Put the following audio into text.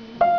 Mm-hmm.